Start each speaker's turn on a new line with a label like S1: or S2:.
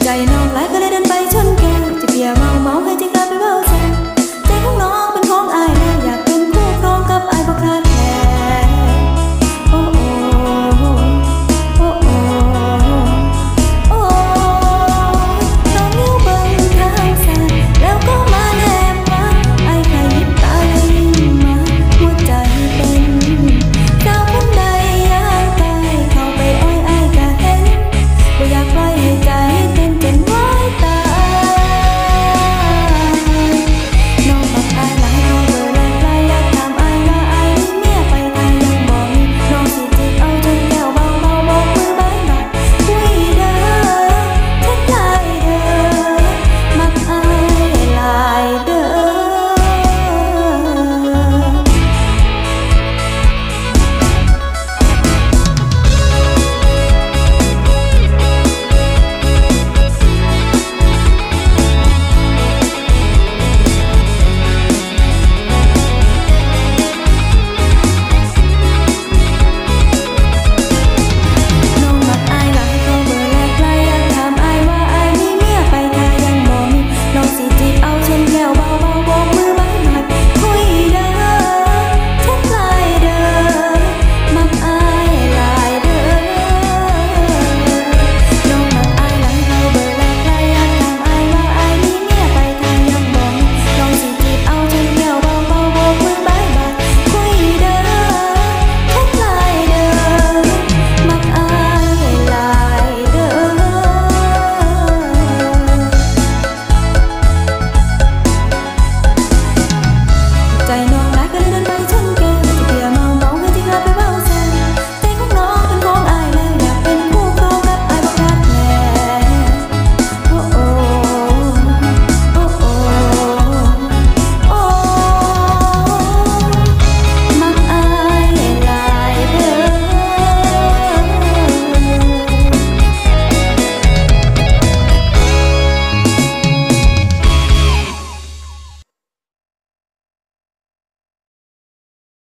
S1: Day and night like